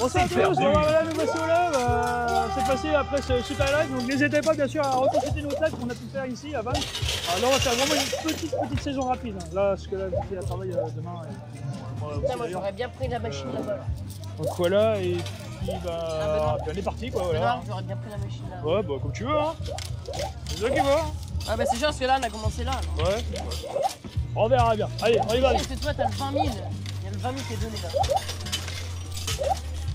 Bonsoir à tous, voilà, nous voici au live. Euh, c'est passé après ce super live, donc n'hésitez pas bien sûr à reconsulter nos lives qu'on a pu faire ici à Vannes. Alors là, on va faire vraiment une petite petite saison rapide. hein. Là, parce que là, vous à travail euh, demain. et- voilà, vous Putain, moi savez, j'aurais bien pris la machine là-bas. là. Donc voilà, et puis bah, Benoît. puis on est parti quoi, voilà. j'aurais bien pris la machine là. Ouais, bah comme tu veux, hein. C'est toi qui vois. Ah bah c'est sûr parce que là on a commencé là. là. Ouais. On verra bien. Allez, on y va. Parce que toi t'as le 20 000. Il y a le 20 000 qui est donné là.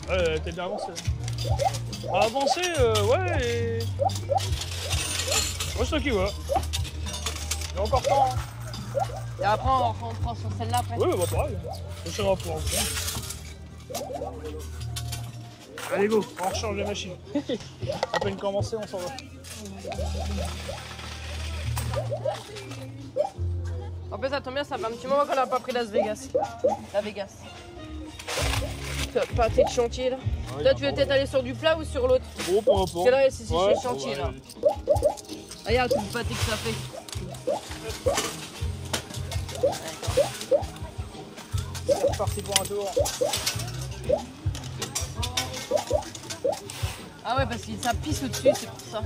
Ouais, t'es bien avancé. Avancé, euh, ouais, et. Ouais, c'est toi qui vois. Il y a encore temps, hein. Et après on, on prend sur celle-là après. Ouais, bah pareil. Ça va pour un coup. Allez, go, on rechange la machine. à peine commencé, on s'en va. En plus ça tombe bien, ça fait un petit moment qu'on n'a pas pris Las Vegas. La Vegas. Pas de chantier là. Toi tu veux peut-être aller sur du plat ou sur l'autre Bon, pour un Parce que là c'est c'est Ouais, chantier bon, là. bah, Regarde tout le pâté que ça fait. C'est parti pour un tour. Ah ouais parce que ça pisse au-dessus, c'est pour ça.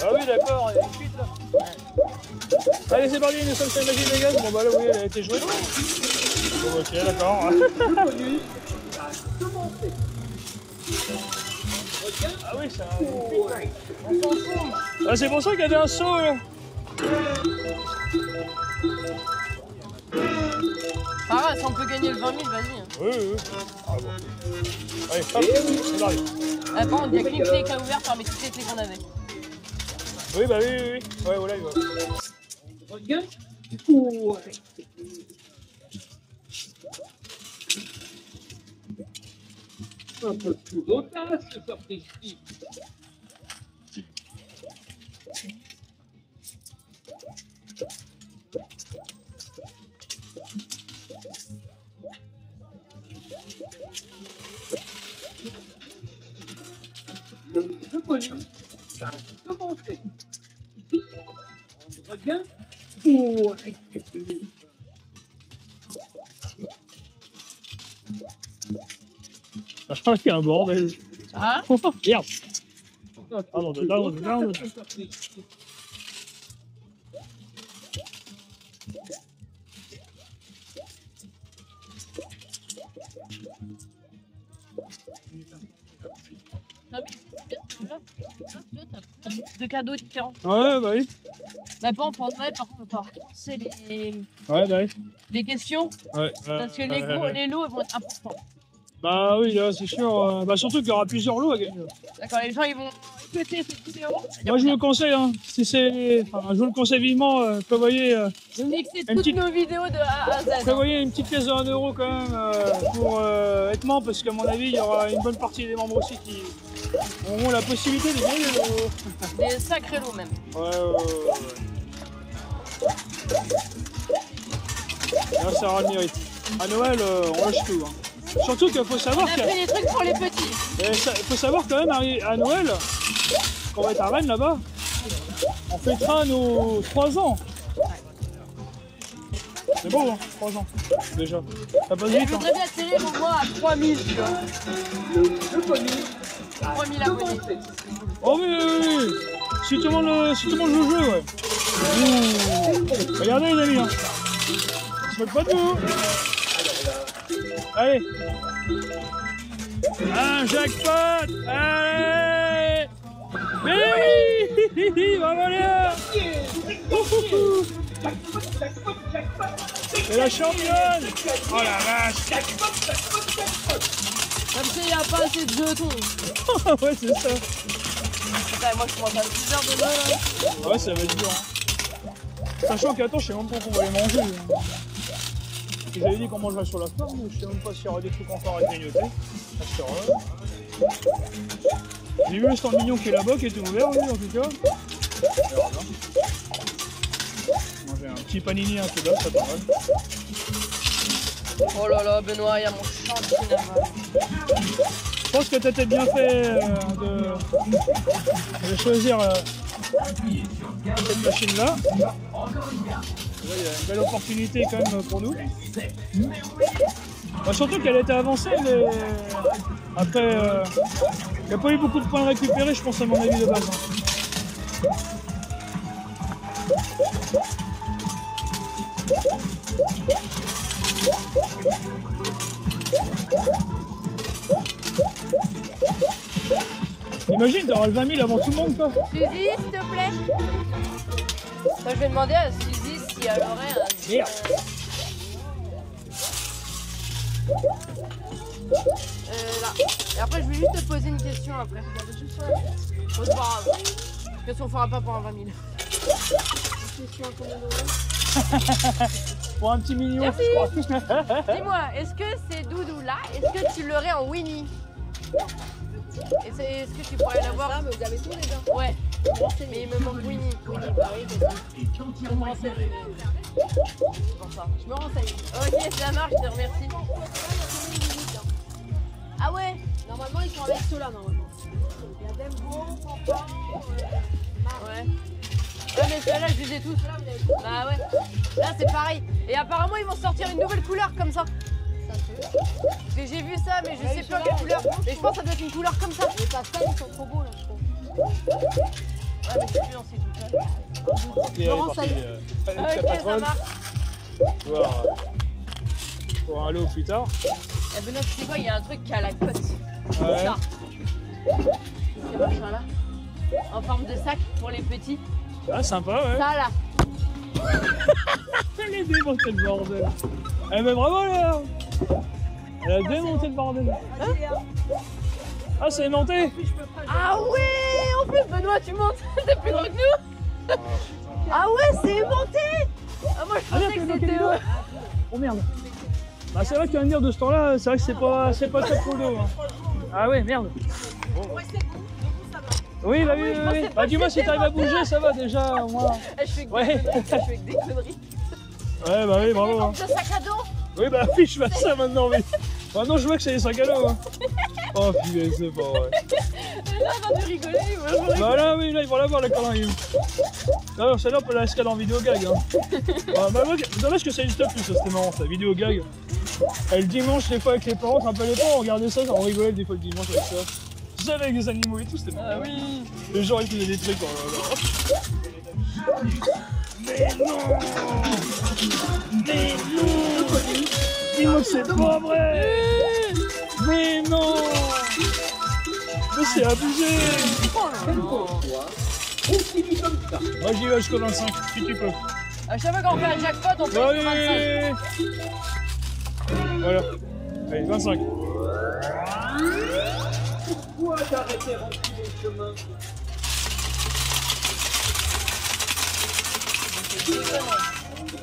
Ah oui, d'accord, il y a une fuite là. Allez, c'est parti, nous sommes sur de gaz. Bon, bah là, oui, elle a été jouée. Bon, ok, d'accord. ah oui, c'est un. On s'en fout. Ah, c'est pour ça qu'il y avait un saut là. Ah ouais, si on peut gagner le 20 000, vas-y. hein. Oui, oui, oui. Ah bon. Allez, hop, c'est parti. Ah, par contre, il n'y a qu'une clé qui a ouvert parmi toutes les clés qu'on avait. Oui, bah oui, oui, oui. Ouais, voilà, il va. Un peu plus d'audace, sapristi. Je Ah, a un bordel. Ah Merde. Ah non, là, on là, on Deux cadeaux différents. Ouais, bah oui. Bah, pas en prendrait, par contre, on va c'est les, Ouais, bah oui. les questions. Ouais, Parce que les, les lots vont être importants. Bah oui, là, c'est sûr. euh, Bah surtout qu'il y aura plusieurs lots à gagner. D'accord, les gens ils vont écouter cette vidéo. Moi, je vous le conseille, hein. Si c'est... Enfin, je vous le conseille vivement. Euh, prévoyez, euh, Une toutes petite- nos vidéos de A à Z. prévoyez une petite pièce de 1 euro quand même euh, pour euh, être membre, parce qu'à mon avis, il y aura une bonne partie des membres aussi qui auront la possibilité de gagner le lot. Des sacrés lots même. Ouais, ouais, ouais, ouais. Là, ça aura le mérite. À Noël, euh, on lâche tout. hein. Surtout qu'il faut savoir qu'il y a- pris des trucs pour les petits. Il faut savoir quand même à, à Noël, quand on va être à Rennes là-bas, on fêtera nos 3 ans. C'est beau, hein, 3 ans déjà. Ça passe Et je vite. Hein. voudrais bien moins à 3000, tu vois. je connu. 3000 abonnés. Oh oui, oui, oui. Si tout le monde, euh, si tout le monde joue le jeu, ouais. Ouh. Regardez les amis, hein. On se pas de. Allez. Un jackpot Allez Mais oui Bravo Léa. C'est la championne Oh la vache Comme s'il n'y a pas assez de jetons. Ouais, c'est ça. Putain, moi je commence à 6 heures de hein. Ouais, ça va être dur. hein. Sachant qu'attends, je sais même pas qu'on va les manger. hein. Parce que J'avais dit qu'on mangerait sur la mais je sais même pas s'il y aura des trucs encore à grignoter. J'ai vu le stand mignon qui est là-bas, qui était ouvert, lui, en tout cas. Manger un petit panini un peu là, ça pas mal. Oh là là, Benoît, il y a mon là-bas. Je pense que t'as peut-être bien fait euh, de, de choisir euh, cette machine-là. Il une belle opportunité quand même pour nous. Bah, surtout qu'elle était avancée, mais après, euh, il n'y a pas eu beaucoup de points récupérés, je pense, à mon avis de base. hein. Imagine, t'auras le 20 000 avant tout le monde, quoi. Suzy, s'il te plaît. Je vais demander à elle aurait un. Merde. Euh, là. Et après, je vais juste te poser une question après. Regarde juste sur la pas grave. Qu'est-ce qu'on fera pas pour un 20 000 Une question à combien d'euros Pour un petit million, Merci. je crois. Dis-moi, est-ce que ces doudous-là, est-ce que tu l'aurais en Winnie? Est-ce que tu pourrais l'avoir? Vous avez tout les gars. Ouais. Mais il me manque Winnie. Winnie, bah oui. Je me renseigne. Je me. Ok, ça marche, je te remercie. Ah ouais Normalement, ils sont avec ceux-là, normalement. Il y a Dembo, Pampan, Ouais. Ouais, mais ceux-là, je les ai tous. Bah ouais. Là, c'est pareil. Et apparemment, ils vont sortir une nouvelle couleur comme ça. ça se fait. Parce que j'ai vu ça, mais je sais pas quelle couleur. Mais je pense que ça doit être une couleur comme ça. Les pastels, ils sont trop beaux, là, je trouve. Ouais, mais je suis lancé tout seul. Et elle est euh, Ok, ça marche. voir, euh, pour un lot plus tard. Eh Benoît, tu sais quoi, il y a un truc qui a la cote. Ouais. Ça. Ce machin-là. En forme de sac pour les petits. Ah, sympa, ouais. Ça là. Elle a démonté le bordel. Eh ben bravo là Elle a démonté le bordel. Ah, c'est aimanté Ah ouais En plus, Benoît, tu montes. T'es plus grand que nous. Ah ouais, c'est aimanté Ah moi, je Ah, pensais que c'était... Oh merde Bah c'est vrai que tu viens de dire de ce temps-là, c'est vrai que c'est pas, c'est pas très cool d'eau. hein. Ah ouais, merde Oui, bah oui, oui, oui. pensais Bah dis-moi que si t'arrives à bouger, ça va déjà, au moins. Eh, Je fais que Ouais. des conneries. Je fais que des conneries. Ouais, bah oui, bravo. hein. de sac à dos? Oui, bah oui, je fais ça maintenant, mais... Maintenant, je vois que c'est des sacs à dos. Hein. Oh, putain, c'est pas vrai. Là, avant de rigoler, moi, je rigole. Bah là, oui, là, ils vont l'avoir, la connerie. Alors, celle-là, on peut la scanner en vidéo gag. Hein. Ah, bah, moi, dommage que ça existe plus, ça, c'était marrant, ça, vidéo gag. Et le dimanche, des fois, avec les parents, me rappelle les parents, on regardait ça, on rigolait des fois le dimanche avec ça. Tout ça avec des animaux et tout, c'était Ah marrant. oui Les gens, ils faisaient des trucs, oh là là. Mais non Mais non Dis-moi que c'est pas vrai Mais non Mais c'est abusé continue comme ça. Moi, j'y vais jusqu'au 25, si tu peux. À chaque fois qu'on fait un jackpot, on fait Bah sur oui 25. Voilà. Allez, 25. Pourquoi t'arrêter remplir les chemins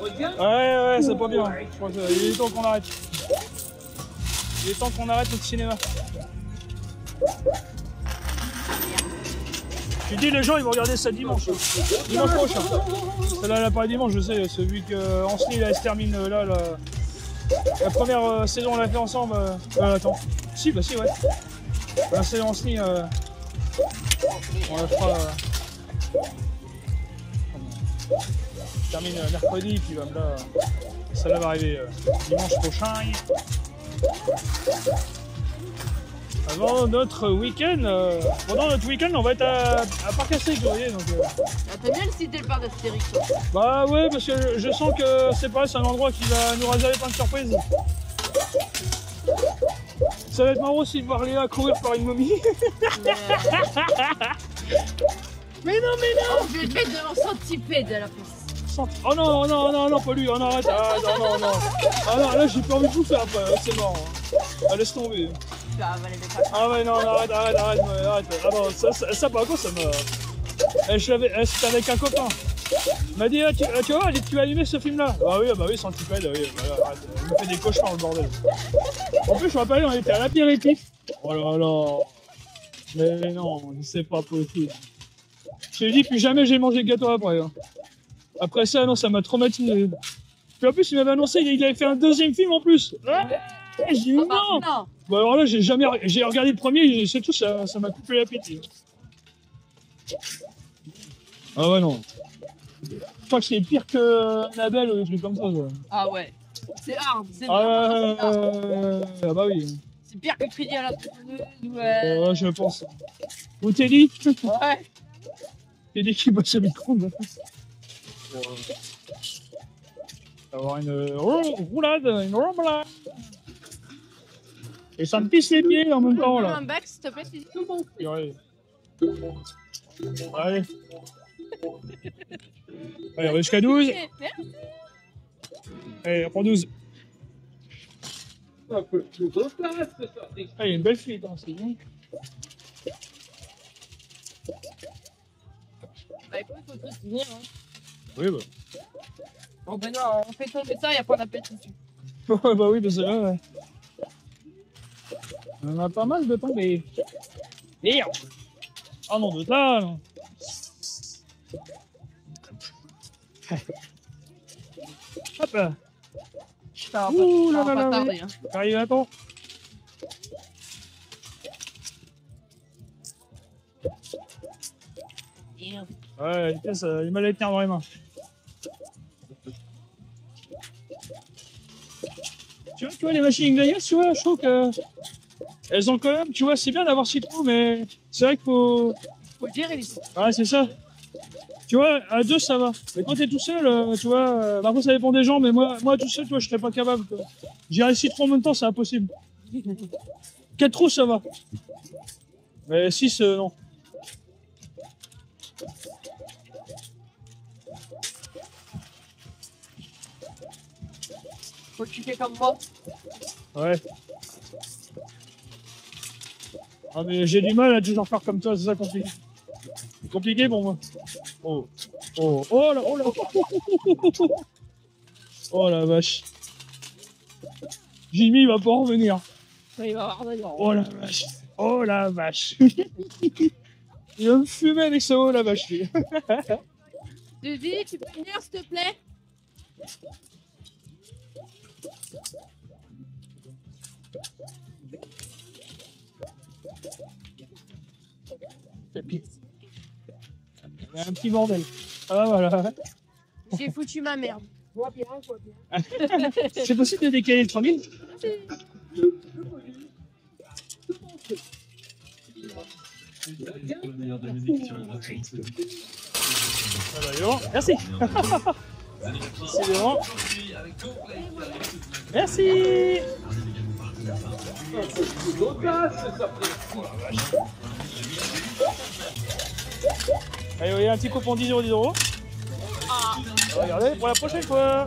Ouais, ouais, c'est pas bien. Je crois que- il est temps qu'on arrête. Il est temps qu'on arrête notre cinéma. Tu dis, les gens, ils vont regarder ça dimanche. Dimanche prochain. Celle-là, elle a pas dimanche, je sais. Vu que Ancenis, là, elle se termine euh, là. La, première euh, saison, on l'a fait ensemble. euh, euh, attends. Si, bah si, ouais. La saison euh, on la fera. euh, je termine euh, mercredi, puis bah, là, ça va arriver euh, dimanche prochain. Avant notre week-end, euh, pendant notre week-end, on va être à, à Parc Astérix, vous voyez. Donc, euh, Ah, T'aimes bien le citer le parc d'Astérix toi bah ouais, parce que je, je sens que c'est pas, c'est un endroit qui va nous réserver plein de surprises. Ça va être marrant aussi de voir Léa courir par une momie. mais non, mais non Oh, je vais te mettre devant centipède à la place. Oh non, non, non, non, pas lui, oh non, arrête, ah, non, non, non. Ah non, là j'ai pas envie de faire après, c'est mort. hein. Ah, laisse tomber. Tu vas avaler des pâtes. Ah ouais, non, non, arrête, arrête, arrête, arrête. Ah non, ça, ça, ça par contre, ça me... Eh, eh, c'était avec un copain. Il m'a dit, ah, tu, ah, tu vas voir, tu vas aimer ce film-là? Bah oui, bah oui, Centipede, oui, arrête. Il me fait des cauchemars, le bordel. En plus, je me rappelle, on était à l'apéritif. Oh là là. Mais non, c'est pas possible. Je t'ai dit, plus jamais j'ai mangé de gâteau après. hein. Après ça, non, ça m'a traumatisé. Puis en plus, il m'avait annoncé qu'il avait fait un deuxième film en plus. Ah, j'ai dit non non Bon alors là, j'ai jamais, j'ai regardé le premier, et c'est tout, ça, ça m'a coupé l'appétit. Ah ouais non. Je crois que c'est pire que Annabelle ou des trucs comme ça. Ah ouais. C'est hard, c'est Ah, vraiment hard. euh, ah bah oui. C'est pire que Freddy à la ouais. Ouais, je pense. Ou Teddy Ouais. Teddy qui bosse au micro. Avoir une rou- roulade, une roulade. Et ça me pisse les pieds en même temps là. Un bac, s'il te plaît, s'il Purée. Allez. Allez, on va jusqu'à 12. te plaît. Allez, on prend 12. Un peu plus de place, ça. Ah, il y a une belle fuite, hein, c'est bien. Bah écoute, faut te souvenir. Hein. Oui, bah. Bon, ben non, on fait tomber ça, il y a pas d'appétit bah oui, bah c'est vrai, ouais. On en a pas mal de tombés. Merde Ah non, de là, non. Hop là, Ça va Ouh pas, ça là va là pas là, tarder. Hein. j'arrive à temps. Ouais, la vitesse, euh, il m'a la tenir dans les mains. Tu vois, les machines glaciales, tu vois, je trouve que. Elles ont quand même, tu vois, c'est bien d'avoir six trous, mais c'est vrai qu'il faut. Faut le dire, il est Ouais, c'est ça. Tu vois, à deux, ça va. Mais quand t'es tout seul, euh, tu vois, euh, parfois ça dépend des gens, mais moi, moi tout seul, tu vois, je serais pas capable. quoi. Gérer six trous en même temps, c'est impossible. Quatre trous, ça va. Mais six, euh, non. Faut fais comme moi. Ouais. Ah, mais j'ai du mal à toujours faire comme toi, c'est ça compliqué. Compliqué pour moi. Oh, oh, oh là, oh là. Oh la vache. Jimmy va pas en revenir. Il va. Oh la vache. Oh la vache. Il va me fumer avec ça, oh la vache. Suzy, tu peux venir, s'il te plaît? Il y a un petit bordel. Ah voilà. J'ai foutu ma merde. Vois bien, vois bien. C'est possible de décaler le 3000 Ah bah, évidemment. Merci. Allez, voyez un petit coupon 10 euros, 10 euros. Regardez, pour la prochaine fois.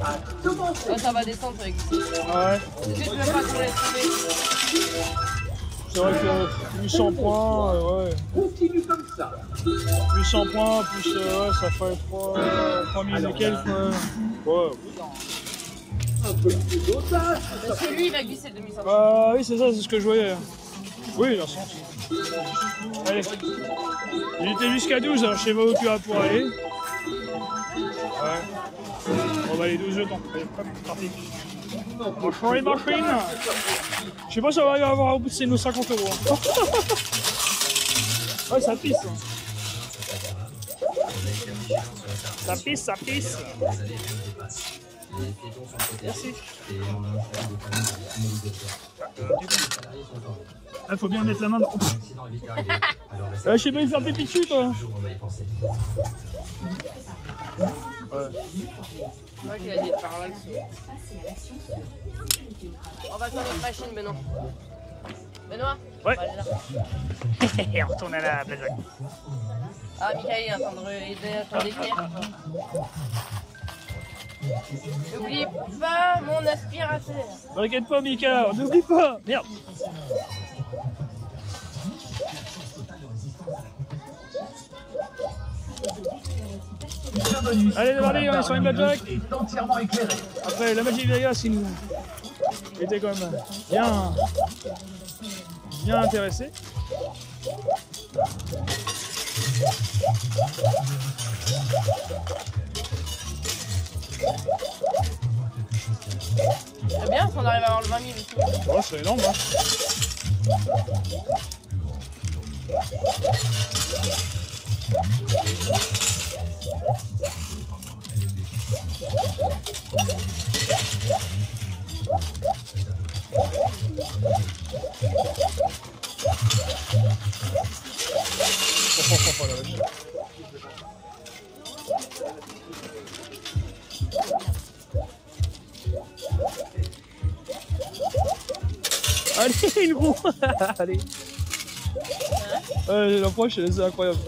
Oh, ça va descendre avec. Ah ouais. Juste même pas qu'on laisse tomber. C'est vrai que 800 points, euh, ouais. Continue comme ça. 800 points, plus euh, ouais, ça fait 3, 3000 et quelques. ouais. Ouais. Un peu plus d'audace. Parce que lui, il va glisser 2500. Bah oui, c'est ça, c'est ce que je voyais. Oui, il a sens. Allez. Il était jusqu'à 12, alors je sais pas où tu vas pour aller. Ouais. Va aller 12 jetons. Allez, hop, parti. On change les machines. Je sais pas si on va avoir au bout de nos 50 euros. hein. Ouais, ça pisse. hein. Ça pisse, ça pisse. Merci. Il faut bien mettre la main dans. Euh, je sais pas, il faire pipi dessus, toi. Moi, j'ai dit de par là. On va faire notre machine, Benoît. Benoît Ouais. On va aller là. on retourne à la besogne. Ah, Michael, est en train de train d'écrire. N'oublie pas mon aspirateur. T'inquiète pas, Mika, n'oublie pas Merde Allez, allez, la on est sur une blackjack. Après, la magie de Vegas, il nous était quand même bien, bien intéressé. C'est bien si on arrive à avoir le 20 000 aussi. Oh, c'est énorme, hein. Allez, une roue Allez Ouais, l'approche, c'est incroyable.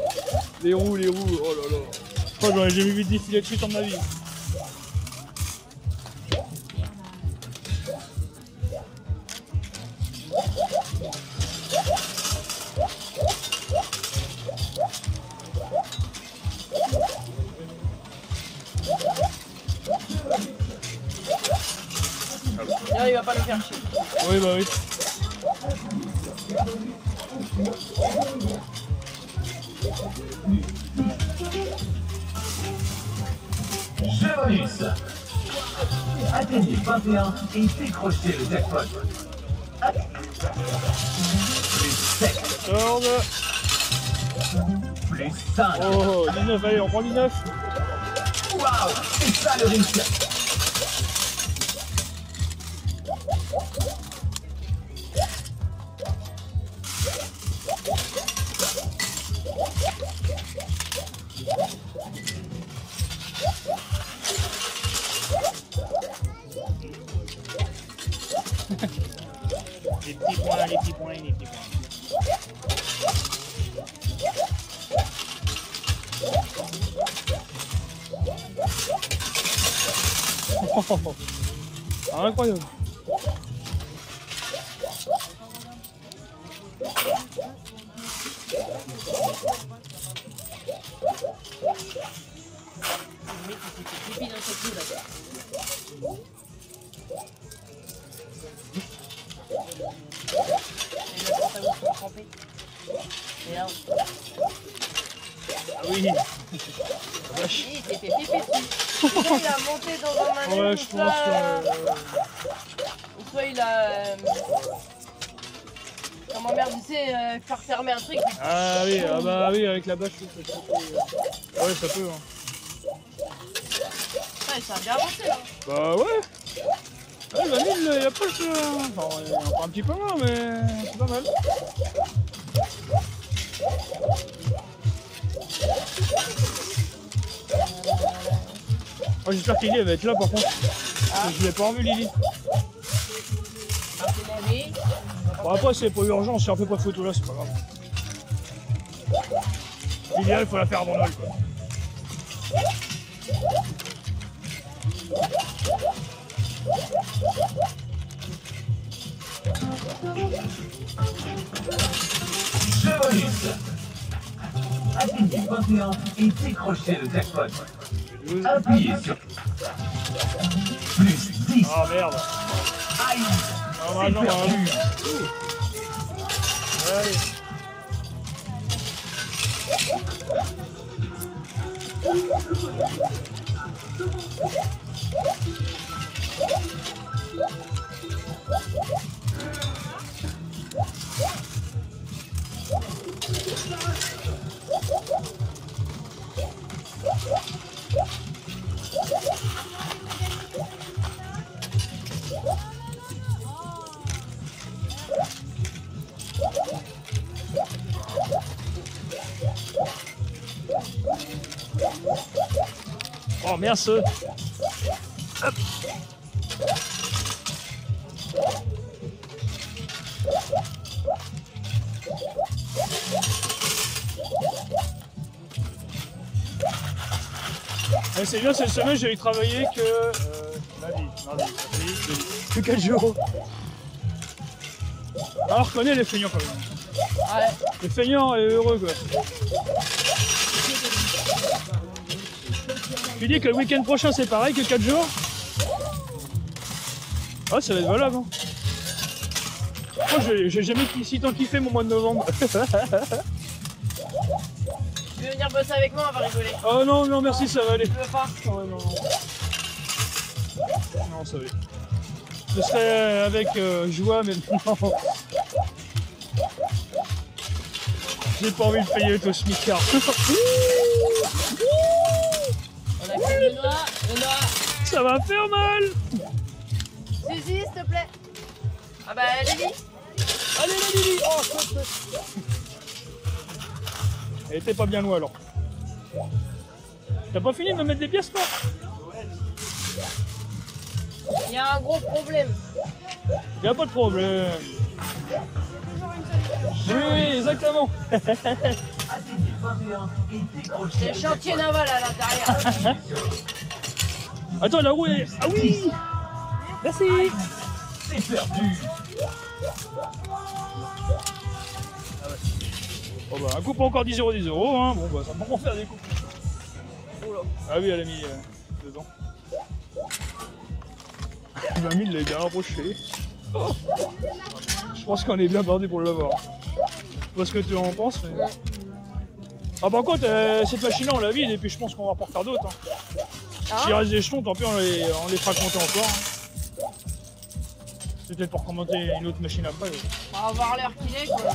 Les roues, les roues, oh là là. J'en ai jamais vu défiler dessus dans ma vie. 21 et décrochez le jackpot. Plus 7, Corde. plus 5. Oh, 19, allez, on prend 19. Waouh C'est ça le risque Ah oui. Vache. il s'est fait pipi. Soit il a monté dans un manège, Ouais, ou je soit, pense que. ou soit il a... euh, Comment merde, tu sais, euh, faire fermer un truc. Ah oui, ah bah oui, avec la bâche, ça peut. Ouais, ça peut. Hein. Ouais, ça a bien avancé là. Bah ouais. Ouais, la mine, il y a pas le. Enfin, un petit peu moins, mais c'est pas mal. Oh, J'espère que Lily va être là par contre. Que Je l'ai pas revu Lily. Accéléré. Bon après c'est pas urgent, si on fait pas de photo là c'est pas grave. L'idéal il faut la faire avant Noël quoi. Jeu bonus. Atteignez 21 et décrochez le jackpot. Appuyez sur plus 10. Ah merde. Aïe Ah bah non. Allez. Hop. Mais c'est bien, cette semaine, j'ai travaillé que. Euh, lundi, mardi, mercredi, jeudi. Que 4 jours. Alors, je connais les feignants quand même. Ouais. Les feignants et heureux quoi. Tu dis que le week-end prochain c'est pareil que 4 jours Ah, ça va être valable. Hein. Moi, j'ai j'ai jamais si tant kiffé mon mois de novembre. Tu veux venir bosser avec moi, on va rigoler. oh non, non, merci, ça va aller. Tu veux pas Oh non, non. Ça va aller. Je serais avec euh, joie, mais non. J'ai pas envie de payer ton smicard. Ça va faire mal Suzy, s'il te plaît. Ah bah, Lily. Allez la Lily Oh, stop, stop. Elle était pas bien loin alors. T'as pas fini de me mettre des pièces toi? Il y a un gros problème. Y'a pas de problème. Oui, oui, exactement. C'est le chantier naval à l'intérieur. Attends, la roue est... Ah oui Merci C'est perdu. Bon bah, un coup pas encore 10 euros, 10 euros, hein. Bon bah, ça va faire des coupes. Oula. Ah oui, elle a mis euh, deux ans. 20 000, les gars. Je pense qu'on est bien parti pour l'avoir. Pas ce que tu en penses, mais... Ah par contre, euh, cette machine-là, on la vide et puis je pense qu'on va en faire d'autres. Hein. S'il Hein reste des jetons, tant pis, on les, on les fera compter encore. hein. C'est peut-être pour commenter une autre machine après. ouais. On va avoir l'heure qu'il est, quoi.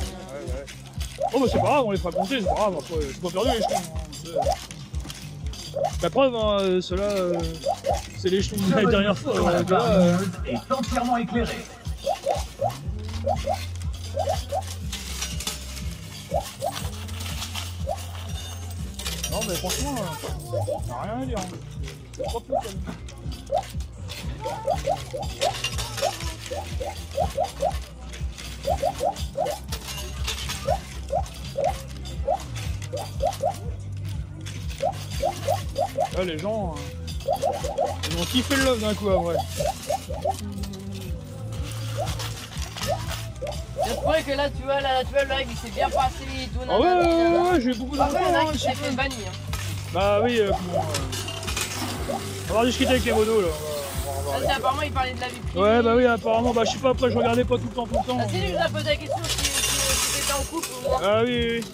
Oh bah c'est pas grave, on les fera compter, c'est pas grave, après, c'est pas perdu les jetons. hein. La preuve, hein, euh, ceux-là, euh, c'est les jetons de la dernière fois. Euh, la euh, lumineuse est entièrement éclairée. Non mais franchement, euh, rien à dire. Hein. Là les gens, euh, ils vont kiffer le love d'un coup après. J'espère que là, tu vois, là, tu vois, le live, il s'est bien passé et tout. Ah ouais, ouais, ouais, ouais, j'ai beaucoup Après, il y en d'infos. a hein, qui c'est s'est fait bannir. hein. Bah oui, euh, euh, On va discuter avec les modos là. apparemment, il parlait de la vie privée. Ouais, bah oui, apparemment, bah je sais pas, après je regardais pas tout le temps, tout le temps. Ah, si, lui, nous a posé la question si, si, si t'étais en couple ou. Ah oui, oui, oui.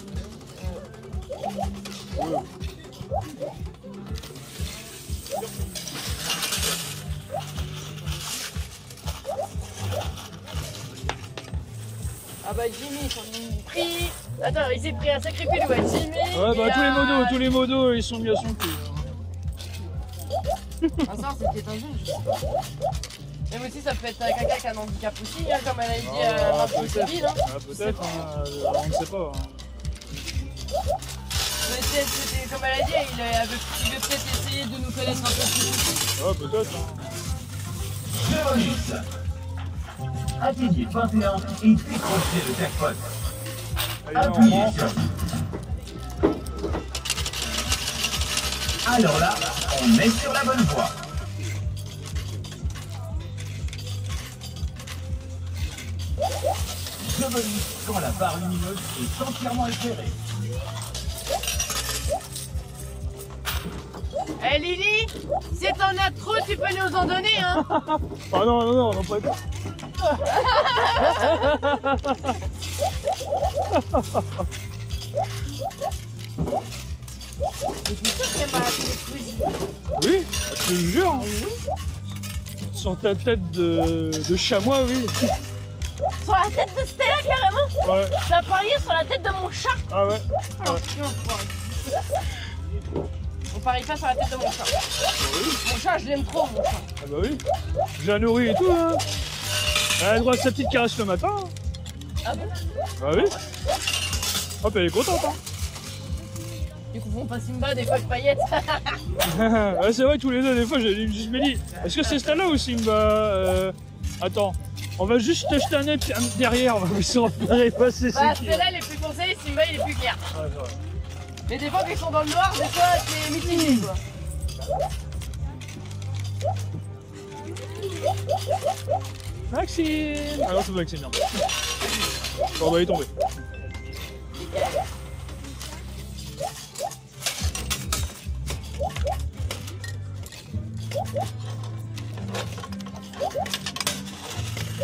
Ah bah, Jimmy, ils sont pris. Attends, il s'est pris un sacré pile, ouais. Jimmy. Ouais, bah tous les modos, tous les modos, ils sont mis à son cul. Ah, un jeu, je sais pas. Même aussi, ça peut être quelqu'un qui a un handicap aussi, hein, comme elle a dit Ah, euh. Hein. Ah, peut-être, hein, euh, on ne sait pas. hein. Peut-être, c'était- comme elle a dit, il, euh, veut, il veut peut-être essayer de nous connaître un peu plus. Ouais, peut-être. hein. Le bonus. Atteignez 21 et décrochez le jackpot. Allez, on Appuyez sur Alors là, on est sur la bonne voie. Je bonus quand la barre lumineuse est entièrement éclairée. Eh Lily, si t'en as trop, tu peux nous en donner, hein Ah non, non, non, on va pas Oui, je te jure. hein. Sur ta tête de, de chamois, oui. Sur la tête de Stella, carrément Ouais, T'as parié sur la tête de mon chat ah ouais. Alors, tiens, on On parie pas sur la tête de mon chat. Mon chat, je l'aime trop, mon chat. Ah bah oui. Je la nourris et tout, hein. Elle a le droit à sa petite caresse le matin. hein. Ah bon? Bah oui. Hop, elle est contente, hein. Tu confonds pas Simba des fois avec Paillette ouais, c'est vrai, tous les deux, des fois, je, je me dis, est-ce que c'est Stella ou Simba euh, Attends, on va juste jeter un un- derrière, on va se repérer passer Bah. Stella, elle est plus foncée, Simba, il est plus clair. Ouais, vrai. Mais des fois, quand ils sont dans le noir, des fois, c'est mitigé, quoi. Maxime Ah non, c'est Maxime, merde. Bon, bah, il est tombé.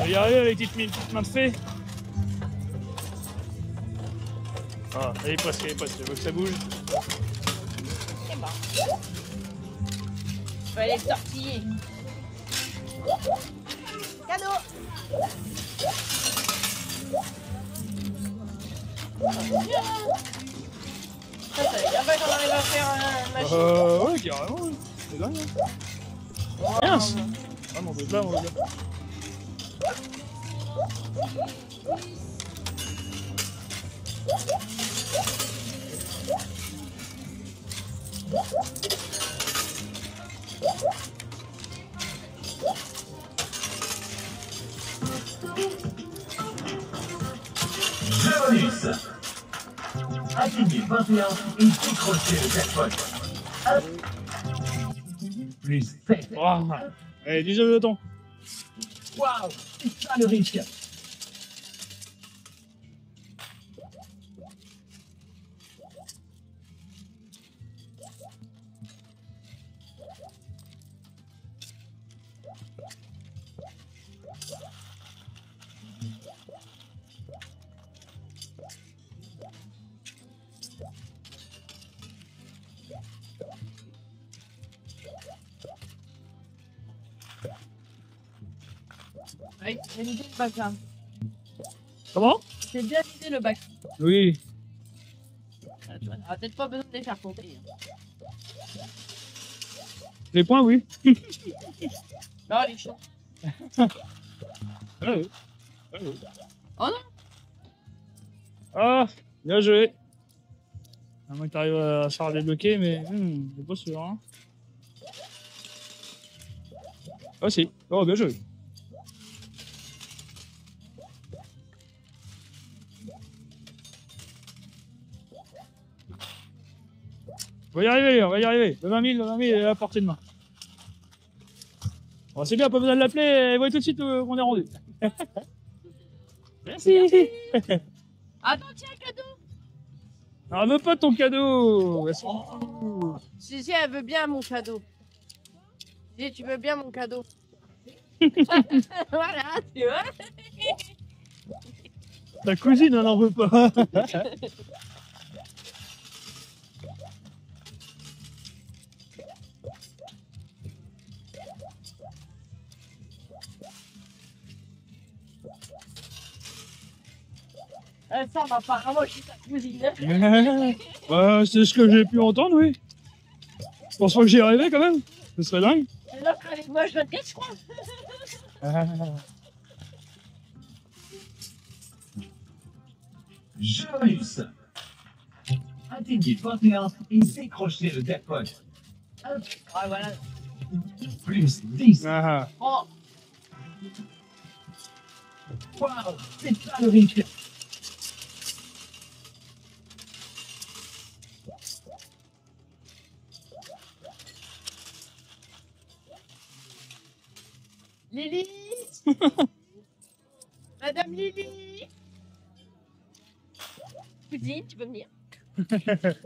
Va y arriver avec petite, petite main de fée. Ah, elle est presque, elle est presque. Je veux que ça bouge. C'est bon. Faut aller le tortiller. Cadeau Ça, ça veut dire pas qu'on arrive à faire un machine. Euh, ouais, carrément. C'est dingue. Hein. Ah, mon là, mon là. Bonus. Atteignez 21 et décrochez le jackpot. Plus 7. Oh. Allez, 10 jeux de temps. C'est ça le risque. Ouais, j'ai l'idée le bac là. Comment? J'ai bien l'idée le bac. Oui. Ah, peut-être pas besoin de les faire compter. hein. Les points, oui. Non, les. Ah, oui. Oh non Ah, bien joué. À moins que t'arrives à faire débloquer, mais hmm, c'est pas sûr. Hein. Ah si. Oh, bien joué. Va y arriver, on va y arriver. Le 20 000, le 20 000 est à portée de main. Bon, c'est bien, pas besoin de l'appeler, elle voit tout de suite euh, qu'on est rendu. Merci. Attends, tiens, cadeau Ah, veut pas ton cadeau. Sont fous. Si, si, elle veut bien mon cadeau. Si, tu veux bien mon cadeau. voilà, tu vois Ta cousine, elle n'en veut pas. Ça, bah, apparemment, je suis ta cousine. bah, c'est ce que j'ai pu entendre, oui. Je pense pas que j'y arrivé quand même. Ce serait dingue. C'est là qu'avec moi, je te je crois. Jeu bonus. Atteignez 21 et décrochez le jackpot. Ouais, voilà. Plus 10. Ah, Oh, Waouh, c'est ça Lily Madame Lily Cousine, tu peux venir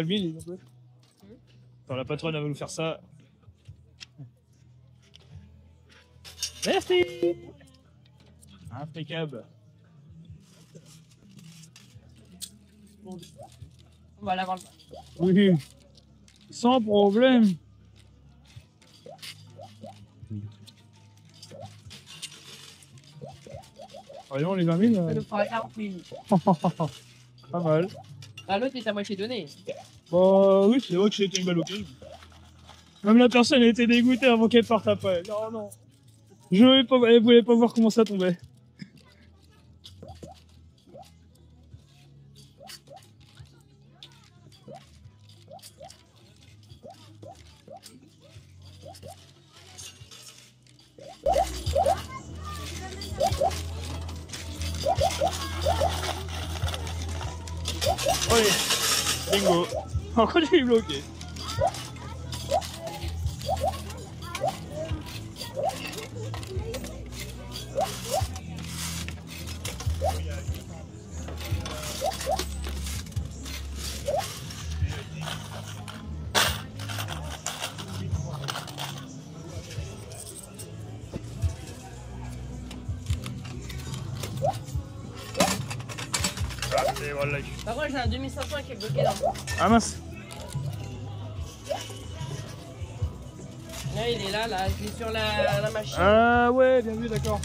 le mille, il est un peu. Attends, la patronne, elle va nous faire ça. Merci Impeccable. On va l'avoir. Oui. Sans problème. Voyons les 20 000. Ça euh, nous fera 40 000. pas mal. Ah, l'autre est à moitié donné. Bah oui, c'est vrai que c'était une belle occasion. Même la personne été dégoûtée avant qu'elle parte après. Non, non. Je voulais pas, elle voulait pas voir comment ça tombait. Bloqué. Ah. Par contre, j'ai un 2500 qui est bloqué là. Ah mince. Là, il est là, là, il est sur la, la machine. Ah ouais, bien vu, d'accord.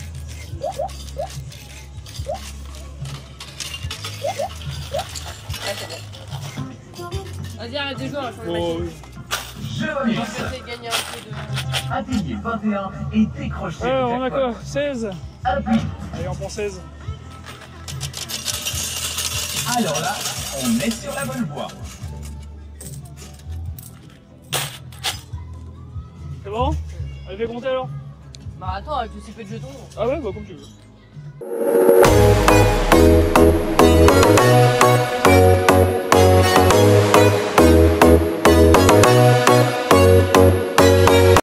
Bon. Vas-y, arrête de jouer, va changer de Oh, machine. oui. Je Joli. vais essayer de gagner un peu de. Atteignez 21 et décrochez Alors, on a quoi 16 Appuyez. Allez, on prend 16. Alors là, on est sur la bonne voie. Allez, fais compter alors? Bah attends, avec le CP de jetons. Ah ouais, bah comme tu veux.